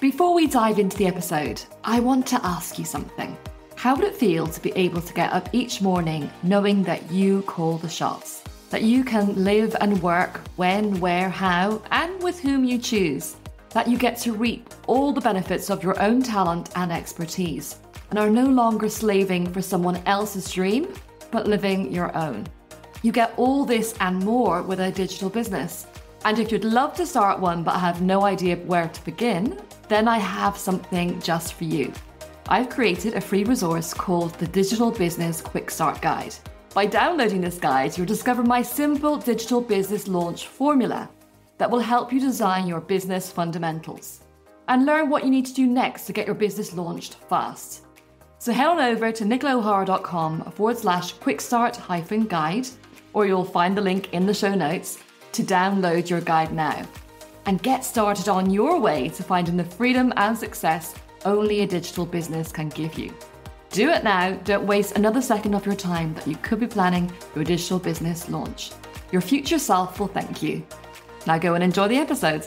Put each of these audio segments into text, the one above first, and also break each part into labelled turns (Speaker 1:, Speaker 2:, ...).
Speaker 1: Before we dive into the episode, I want to ask you something. How would it feel to be able to get up each morning knowing that you call the shots? That you can live and work when, where, how, and with whom you choose? That you get to reap all the benefits of your own talent and expertise and are no longer slaving for someone else's dream, but living your own? You get all this and more with a digital business. And if you'd love to start one but have no idea where to begin, then I have something just for you. I've created a free resource called the Digital Business Quick Start Guide. By downloading this guide, you'll discover my simple digital business launch formula that will help you design your business fundamentals and learn what you need to do next to get your business launched fast. So head on over to nicholaohara.com forward slash quickstart hyphen guide, or you'll find the link in the show notes to download your guide now and get started on your way to finding the freedom and success only a digital business can give you. Do it now. Don't waste another second of your time that you could be planning your digital business launch. Your future self will thank you. Now go and enjoy the episode.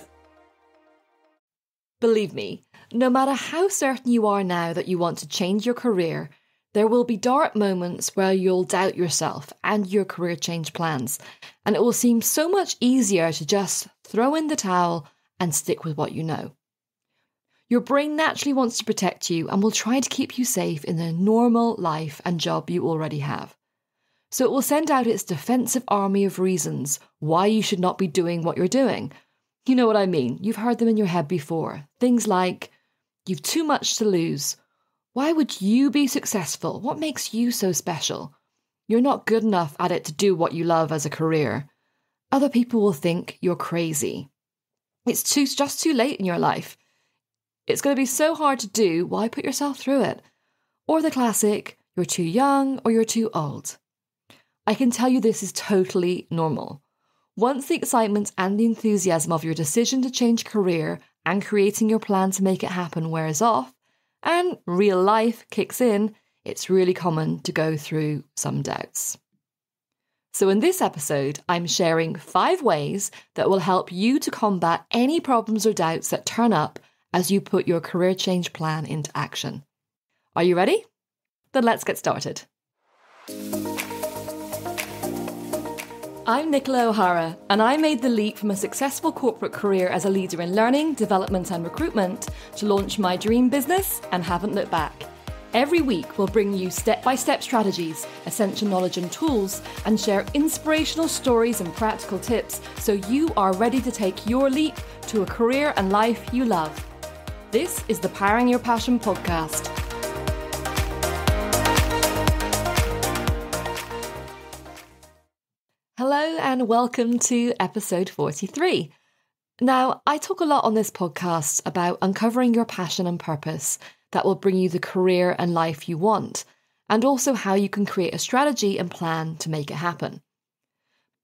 Speaker 1: Believe me, no matter how certain you are now that you want to change your career, there will be dark moments where you'll doubt yourself and your career change plans, and it will seem so much easier to just throw in the towel and stick with what you know. Your brain naturally wants to protect you and will try to keep you safe in the normal life and job you already have. So it will send out its defensive army of reasons why you should not be doing what you're doing. You know what I mean? You've heard them in your head before. Things like, you've too much to lose. Why would you be successful? What makes you so special? You're not good enough at it to do what you love as a career. Other people will think you're crazy. It's too, just too late in your life. It's going to be so hard to do, why put yourself through it? Or the classic, you're too young or you're too old. I can tell you this is totally normal. Once the excitement and the enthusiasm of your decision to change career and creating your plan to make it happen wears off, and real life kicks in, it's really common to go through some doubts. So, in this episode, I'm sharing five ways that will help you to combat any problems or doubts that turn up as you put your career change plan into action. Are you ready? Then let's get started. I'm Nichola O'Hara, and I made the leap from a successful corporate career as a leader in learning, development, and recruitment to launch my dream business and haven't looked back. Every week, we'll bring you step by step strategies, essential knowledge and tools, and share inspirational stories and practical tips so you are ready to take your leap to a career and life you love. This is the Powering Your Passion podcast. And welcome to episode 43. Now, I talk a lot on this podcast about uncovering your passion and purpose that will bring you the career and life you want, and also how you can create a strategy and plan to make it happen.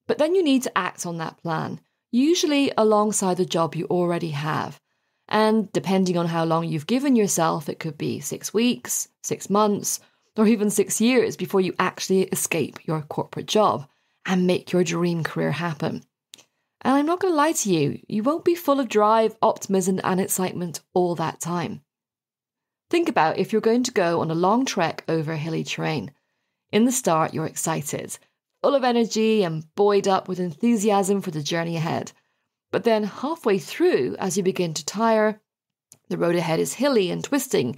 Speaker 1: But then you need to act on that plan, usually alongside the job you already have. And depending on how long you've given yourself, it could be six weeks, six months, or even six years before you actually escape your corporate job and make your dream career happen. And I'm not going to lie to you, you won't be full of drive, optimism, and excitement all that time. Think about if you're going to go on a long trek over a hilly terrain. In the start, you're excited, full of energy and buoyed up with enthusiasm for the journey ahead. But then halfway through, as you begin to tire, the road ahead is hilly and twisting.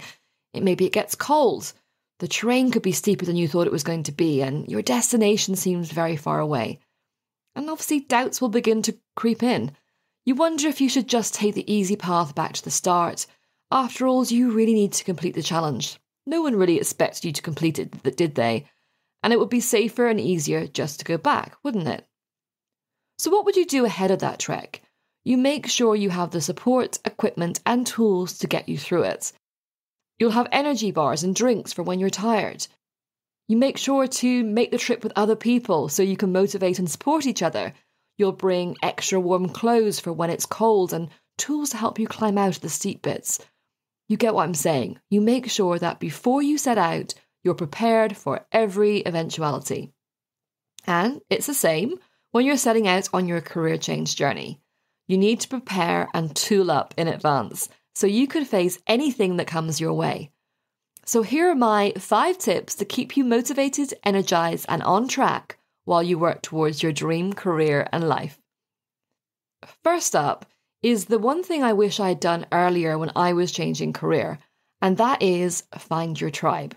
Speaker 1: It maybe it gets cold. The terrain could be steeper than you thought it was going to be, and your destination seems very far away. And obviously, doubts will begin to creep in. You wonder if you should just take the easy path back to the start. After all, you really need to complete the challenge. No one really expected you to complete it, did they? And it would be safer and easier just to go back, wouldn't it? So, what would you do ahead of that trek? You make sure you have the support, equipment, and tools to get you through it. You'll have energy bars and drinks for when you're tired. You make sure to make the trip with other people so you can motivate and support each other. You'll bring extra warm clothes for when it's cold and tools to help you climb out of the steep bits. You get what I'm saying. You make sure that before you set out, you're prepared for every eventuality. And it's the same when you're setting out on your career change journey, you need to prepare and tool up in advance. So you can face anything that comes your way. So, here are my five tips to keep you motivated, energized, and on track while you work towards your dream career and life. First up is the one thing I wish I had done earlier when I was changing career, and that is find your tribe.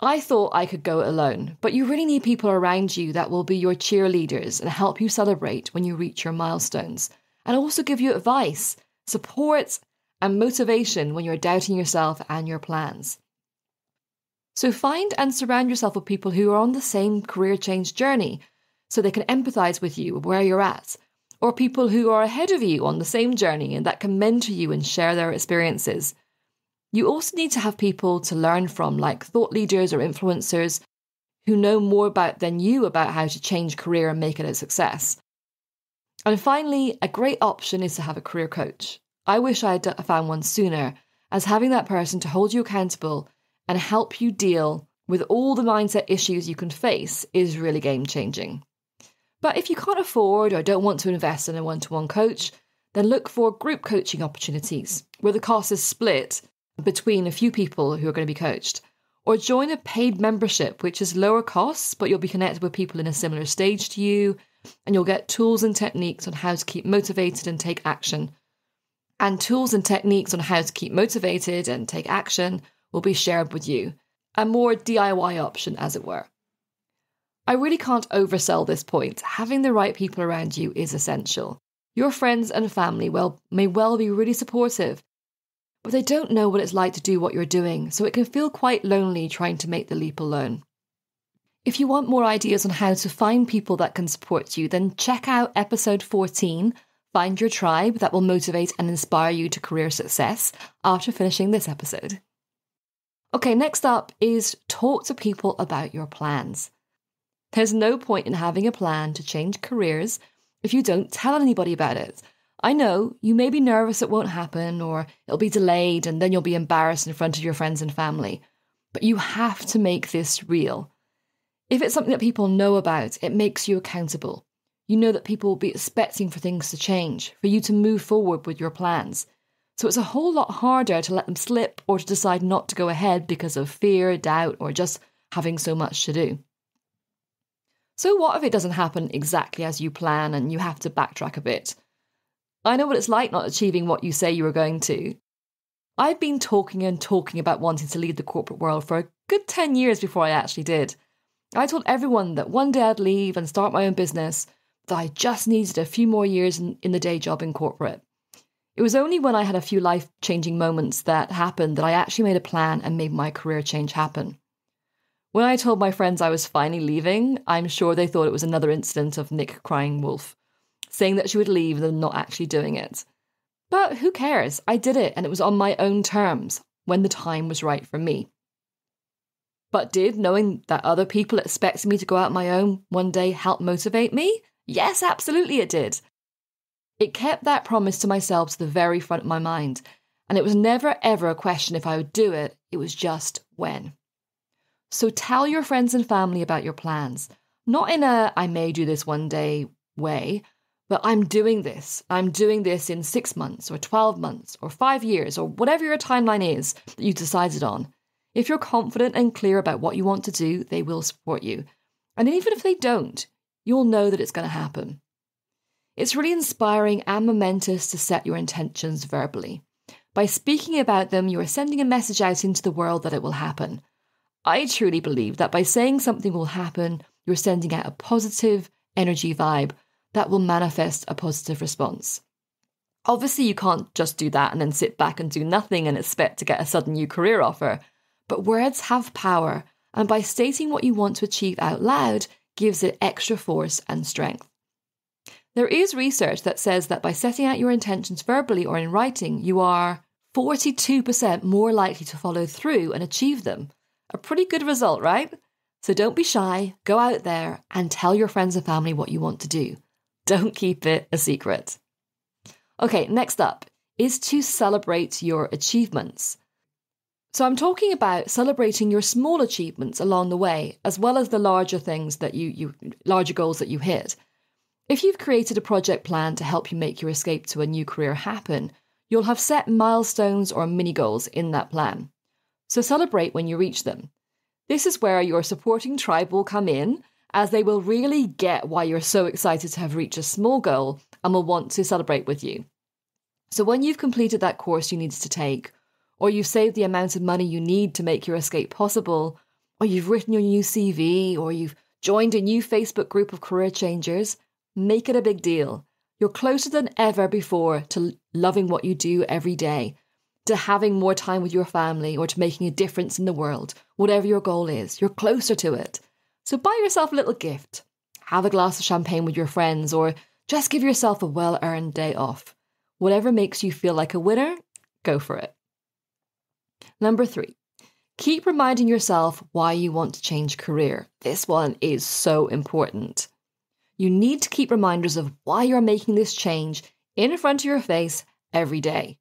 Speaker 1: I thought I could go alone, but you really need people around you that will be your cheerleaders and help you celebrate when you reach your milestones, and also give you advice, support, and motivation when you're doubting yourself and your plans. So find and surround yourself with people who are on the same career change journey so they can empathize with you where you're at, or people who are ahead of you on the same journey and that can mentor you and share their experiences. You also need to have people to learn from, like thought leaders or influencers who know more about than you about how to change career and make it a success. And finally, a great option is to have a career coach. I wish I had found one sooner, as having that person to hold you accountable and help you deal with all the mindset issues you can face is really game changing. But if you can't afford or don't want to invest in a one to one coach, then look for group coaching opportunities where the cost is split between a few people who are going to be coached. Or join a paid membership, which is lower costs, but you'll be connected with people in a similar stage to you, and you'll get tools and techniques on how to keep motivated and take action. And tools and techniques on how to keep motivated and take action will be shared with you, a more DIY option, as it were. I really can't oversell this point. Having the right people around you is essential. Your friends and family well, may well be really supportive, but they don't know what it's like to do what you're doing, so it can feel quite lonely trying to make the leap alone. If you want more ideas on how to find people that can support you, then check out episode 14 Find Your Tribe that will motivate and inspire you to career success after finishing this episode. Okay, next up is talk to people about your plans. There's no point in having a plan to change careers if you don't tell anybody about it. I know you may be nervous it won't happen or it'll be delayed and then you'll be embarrassed in front of your friends and family. But you have to make this real. If it's something that people know about, it makes you accountable. You know that people will be expecting for things to change, for you to move forward with your plans. So it's a whole lot harder to let them slip or to decide not to go ahead because of fear, doubt, or just having so much to do. So, what if it doesn't happen exactly as you plan and you have to backtrack a bit? I know what it's like not achieving what you say you were going to. I've been talking and talking about wanting to leave the corporate world for a good 10 years before I actually did. I told everyone that one day I'd leave and start my own business, that I just needed a few more years in, in the day job in corporate. It was only when I had a few life changing moments that happened that I actually made a plan and made my career change happen. When I told my friends I was finally leaving, I'm sure they thought it was another incident of Nick crying wolf, saying that she would leave and not actually doing it. But who cares? I did it and it was on my own terms when the time was right for me. But did knowing that other people expected me to go out my own one day help motivate me? Yes, absolutely it did. It kept that promise to myself to the very front of my mind, and it was never ever a question if I would do it, it was just when. So tell your friends and family about your plans, not in a I may do this one day way, but I'm doing this. I'm doing this in six months or 12 months or five years or whatever your timeline is that you've decided on. If you're confident and clear about what you want to do, they will support you. And even if they don't, you'll know that it's going to happen. It's really inspiring and momentous to set your intentions verbally. By speaking about them, you are sending a message out into the world that it will happen. I truly believe that by saying something will happen, you're sending out a positive energy vibe that will manifest a positive response. Obviously, you can't just do that and then sit back and do nothing and expect to get a sudden new career offer. But words have power, and by stating what you want to achieve out loud gives it extra force and strength. There is research that says that by setting out your intentions verbally or in writing, you are 42% more likely to follow through and achieve them. A pretty good result, right? So don't be shy, go out there and tell your friends and family what you want to do. Don't keep it a secret. Okay, next up is to celebrate your achievements. So I'm talking about celebrating your small achievements along the way, as well as the larger things that you, you larger goals that you hit. If you've created a project plan to help you make your escape to a new career happen, you'll have set milestones or mini goals in that plan. So celebrate when you reach them. This is where your supporting tribe will come in, as they will really get why you're so excited to have reached a small goal and will want to celebrate with you. So when you've completed that course you needed to take, or you've saved the amount of money you need to make your escape possible, or you've written your new CV, or you've joined a new Facebook group of career changers, make it a big deal. You're closer than ever before to loving what you do every day, to having more time with your family, or to making a difference in the world. Whatever your goal is, you're closer to it. So buy yourself a little gift. Have a glass of champagne with your friends, or just give yourself a well earned day off. Whatever makes you feel like a winner, go for it. Number three, keep reminding yourself why you want to change career. This one is so important. You need to keep reminders of why you're making this change in front of your face every day.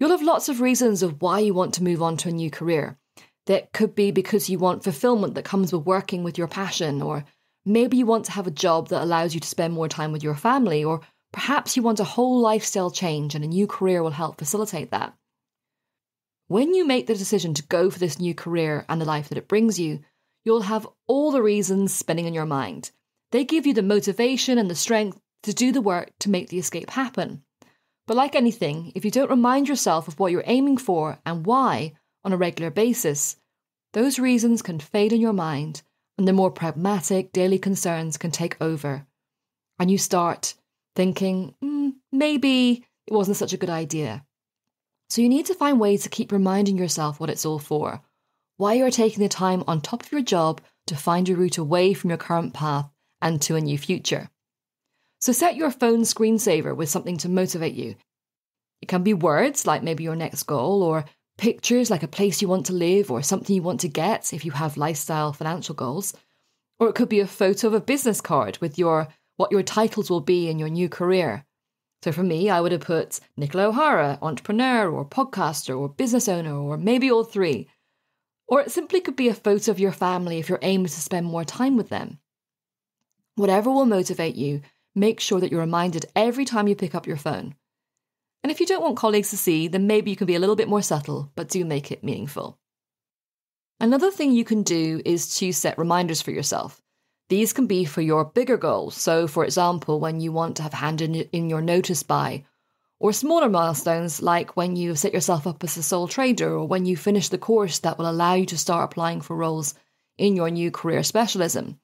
Speaker 1: You'll have lots of reasons of why you want to move on to a new career. That could be because you want fulfillment that comes with working with your passion, or maybe you want to have a job that allows you to spend more time with your family, or perhaps you want a whole lifestyle change and a new career will help facilitate that. When you make the decision to go for this new career and the life that it brings you, you'll have all the reasons spinning in your mind. They give you the motivation and the strength to do the work to make the escape happen. But like anything, if you don't remind yourself of what you're aiming for and why on a regular basis, those reasons can fade in your mind and the more pragmatic daily concerns can take over. And you start thinking, mm, maybe it wasn't such a good idea. So you need to find ways to keep reminding yourself what it's all for, why you're taking the time on top of your job to find your route away from your current path and to a new future. So set your phone screensaver with something to motivate you. It can be words like maybe your next goal, or pictures like a place you want to live or something you want to get if you have lifestyle financial goals. Or it could be a photo of a business card with your what your titles will be in your new career. So for me, I would have put Nichola O'Hara, entrepreneur or podcaster or business owner, or maybe all three. Or it simply could be a photo of your family if your aim is to spend more time with them. Whatever will motivate you, make sure that you're reminded every time you pick up your phone. And if you don't want colleagues to see, then maybe you can be a little bit more subtle, but do make it meaningful. Another thing you can do is to set reminders for yourself. These can be for your bigger goals. So, for example, when you want to have handed in your notice by, or smaller milestones like when you set yourself up as a sole trader or when you finish the course that will allow you to start applying for roles in your new career specialism.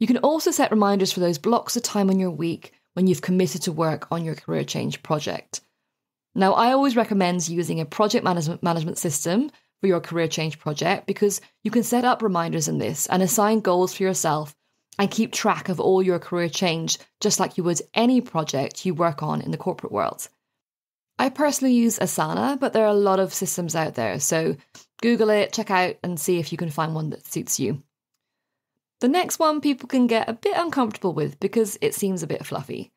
Speaker 1: You can also set reminders for those blocks of time in your week when you've committed to work on your career change project. Now, I always recommend using a project management management system for your career change project because you can set up reminders in this and assign goals for yourself and keep track of all your career change just like you would any project you work on in the corporate world. I personally use Asana, but there are a lot of systems out there, so Google it, check out, and see if you can find one that suits you. The next one people can get a bit uncomfortable with because it seems a bit fluffy.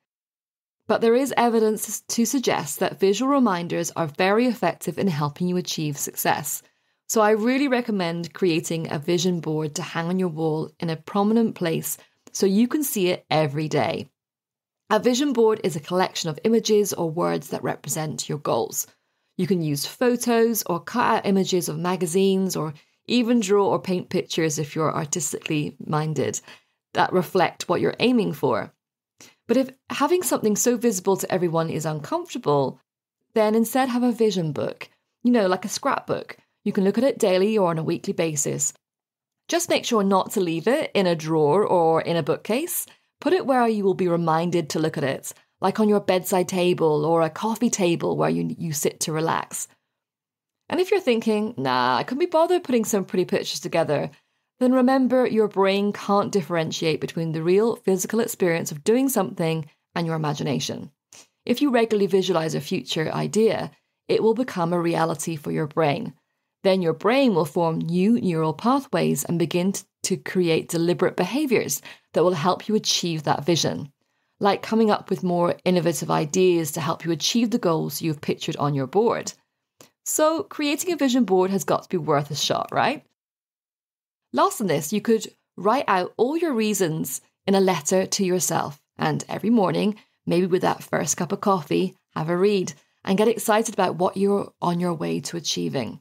Speaker 1: But there is evidence to suggest that visual reminders are very effective in helping you achieve success. So I really recommend creating a vision board to hang on your wall in a prominent place so you can see it every day. A vision board is a collection of images or words that represent your goals. You can use photos or cut out images of magazines or even draw or paint pictures if you're artistically minded that reflect what you're aiming for. But if having something so visible to everyone is uncomfortable, then instead have a vision book, you know, like a scrapbook. You can look at it daily or on a weekly basis. Just make sure not to leave it in a drawer or in a bookcase. Put it where you will be reminded to look at it, like on your bedside table or a coffee table where you, you sit to relax. And if you're thinking, nah, I couldn't be bothered putting some pretty pictures together, then remember your brain can't differentiate between the real physical experience of doing something and your imagination. If you regularly visualize a future idea, it will become a reality for your brain. Then your brain will form new neural pathways and begin to create deliberate behaviors that will help you achieve that vision, like coming up with more innovative ideas to help you achieve the goals you've pictured on your board. So, creating a vision board has got to be worth a shot, right? Last on this, you could write out all your reasons in a letter to yourself, and every morning, maybe with that first cup of coffee, have a read and get excited about what you're on your way to achieving.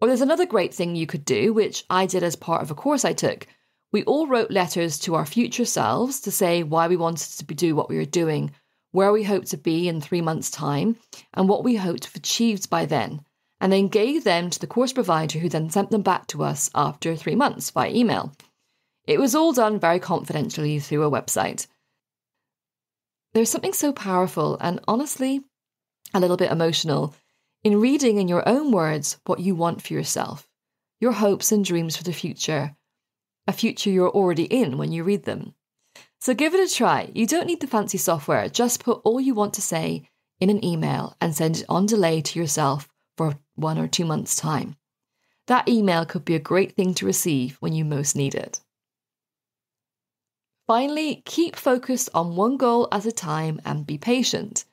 Speaker 1: Or there's another great thing you could do, which I did as part of a course I took. We all wrote letters to our future selves to say why we wanted to do what we were doing, where we hoped to be in three months' time, and what we hoped to have achieved by then, and then gave them to the course provider who then sent them back to us after three months via email. It was all done very confidentially through a website. There's something so powerful and honestly a little bit emotional in reading in your own words what you want for yourself, your hopes and dreams for the future, a future you're already in when you read them. So give it a try. You don't need the fancy software, just put all you want to say in an email and send it on delay to yourself for one or two months' time. That email could be a great thing to receive when you most need it. Finally, keep focused on one goal at a time and be patient.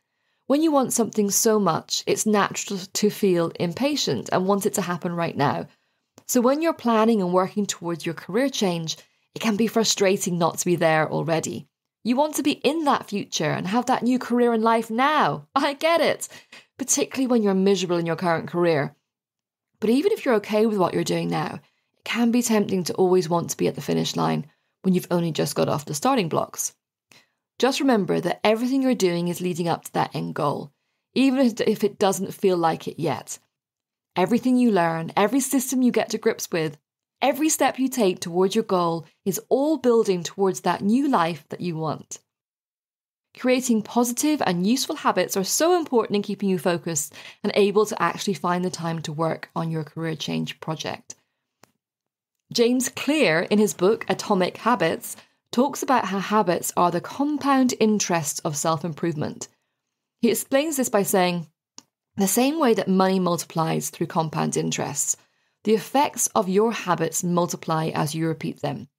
Speaker 1: When you want something so much, it's natural to feel impatient and want it to happen right now. So, when you're planning and working towards your career change, it can be frustrating not to be there already. You want to be in that future and have that new career in life now. I get it, particularly when you're miserable in your current career. But even if you're okay with what you're doing now, it can be tempting to always want to be at the finish line when you've only just got off the starting blocks. Just remember that everything you're doing is leading up to that end goal, even if it doesn't feel like it yet. Everything you learn, every system you get to grips with, every step you take towards your goal is all building towards that new life that you want. Creating positive and useful habits are so important in keeping you focused and able to actually find the time to work on your career change project. James Clear, in his book Atomic Habits, talks about how habits are the compound interest of self improvement. He explains this by saying, the same way that money multiplies through compound interest, the effects of your habits multiply as you repeat them.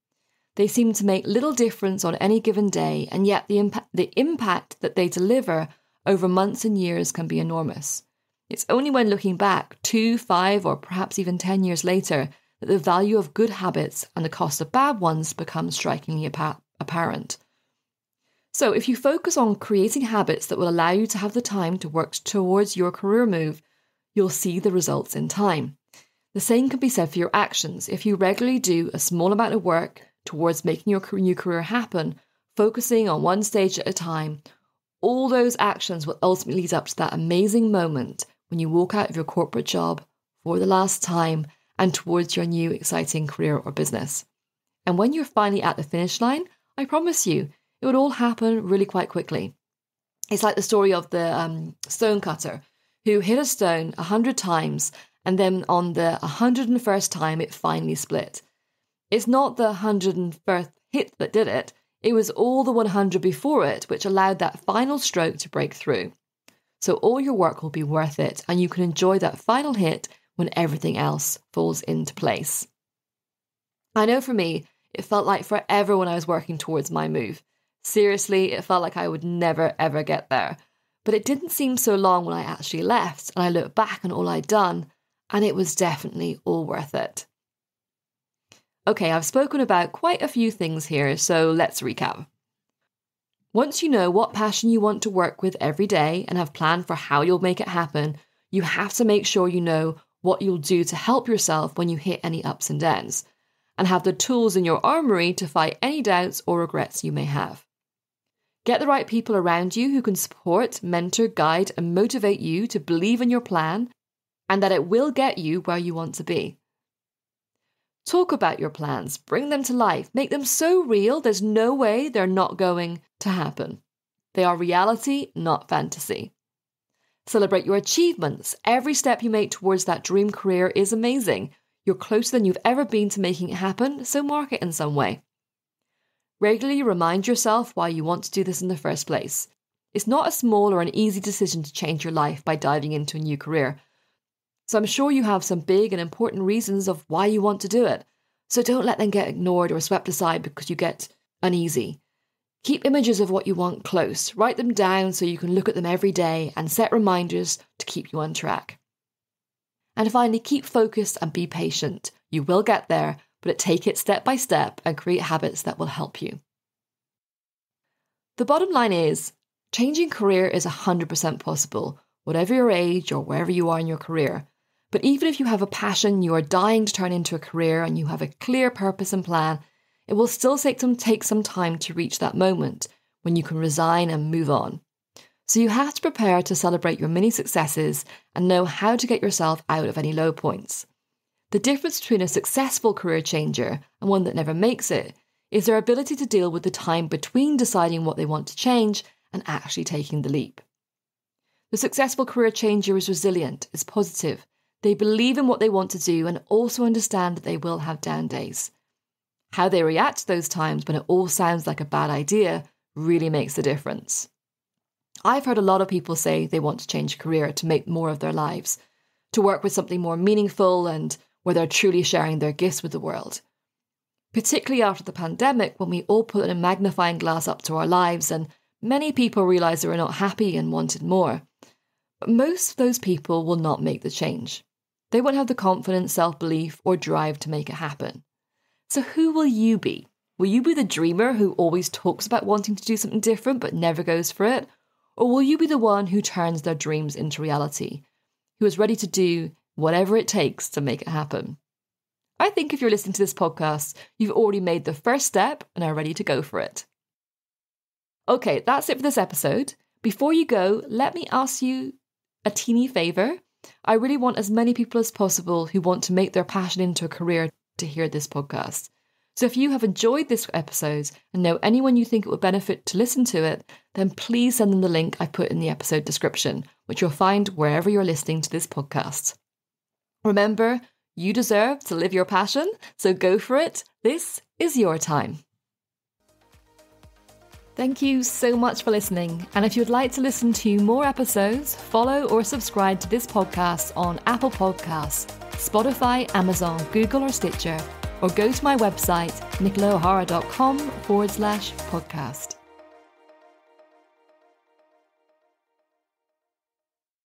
Speaker 1: They seem to make little difference on any given day, and yet the, the impact that they deliver over months and years can be enormous. It's only when looking back two, five, or perhaps even 10 years later that the value of good habits and the cost of bad ones becomes strikingly apparent. So, if you focus on creating habits that will allow you to have the time to work towards your career move, you'll see the results in time. The same can be said for your actions. If you regularly do a small amount of work towards making your new career happen, focusing on one stage at a time, all those actions will ultimately lead up to that amazing moment when you walk out of your corporate job for the last time and towards your new exciting career or business. And when you're finally at the finish line, I promise you, it would all happen really quite quickly. It's like the story of the um, stone cutter who hit a stone a hundred times and then on the 101st time it finally split. It's not the 101st hit that did it, it was all the 100 before it which allowed that final stroke to break through. So all your work will be worth it and you can enjoy that final hit when everything else falls into place. I know for me, it felt like forever when I was working towards my move. Seriously, it felt like I would never ever get there. But it didn't seem so long when I actually left and I looked back on all I'd done, and it was definitely all worth it. Okay, I've spoken about quite a few things here, so let's recap. Once you know what passion you want to work with every day and have planned for how you'll make it happen, you have to make sure you know what you'll do to help yourself when you hit any ups and downs, and have the tools in your armory to fight any doubts or regrets you may have. Get the right people around you who can support, mentor, guide, and motivate you to believe in your plan and that it will get you where you want to be. Talk about your plans, bring them to life, make them so real there's no way they're not going to happen. They are reality, not fantasy. Celebrate your achievements. Every step you make towards that dream career is amazing. You're closer than you've ever been to making it happen, so mark it in some way. Regularly remind yourself why you want to do this in the first place. It's not a small or an easy decision to change your life by diving into a new career. So I'm sure you have some big and important reasons of why you want to do it. So don't let them get ignored or swept aside because you get uneasy. Keep images of what you want close, write them down so you can look at them every day, and set reminders to keep you on track. And finally, keep focused and be patient. You will get there, but take it step by step and create habits that will help you. The bottom line is changing career is 100% possible. whatever your age or wherever you are in your career. But even if you have a passion you are dying to turn into a career and you have a clear purpose and plan, it will still take some, take some time to reach that moment when you can resign and move on. So you have to prepare to celebrate your mini successes and know how to get yourself out of any low points. The difference between a successful career changer and one that never makes it is their ability to deal with the time between deciding what they want to change and actually taking the leap. The successful career changer is resilient, is positive, they believe in what they want to do and also understand that they will have down days. How they react to those times when it all sounds like a bad idea really makes the difference. I've heard a lot of people say they want to change career to make more of their lives, to work with something more meaningful and where they're truly sharing their gifts with the world. Particularly after the pandemic, when we all put a magnifying glass up to our lives and many people realised they were not happy and wanted more. But most of those people will not make the change. They won't have the confidence, self belief, or drive to make it happen. So, who will you be? Will you be the dreamer who always talks about wanting to do something different but never goes for it? Or will you be the one who turns their dreams into reality, who is ready to do whatever it takes to make it happen. I think if you're listening to this podcast, you've already made the first step and are ready to go for it. Okay, that's it for this episode. Before you go, let me ask you a teeny favour. I really want as many people as possible who want to make their passion into a career to hear this podcast. So if you have enjoyed this episode and know anyone you think it would benefit to listen to it, then please send them the link I put in the episode description, which you'll find wherever you're listening to this podcast. Remember, you deserve to live your passion, so go for it. This is your time. Thank you so much for listening. And if you'd like to listen to more episodes, follow or subscribe to this podcast on Apple Podcasts, Spotify, Amazon, Google, or Stitcher, or go to my website, nicholaohara.com forward slash podcast.